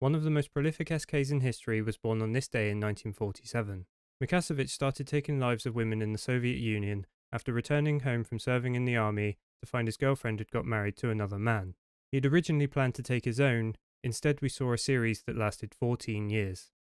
One of the most prolific SKs in history was born on this day in 1947. Mikhasevich started taking lives of women in the Soviet Union after returning home from serving in the army to find his girlfriend had got married to another man. He had originally planned to take his own, instead, we saw a series that lasted 14 years.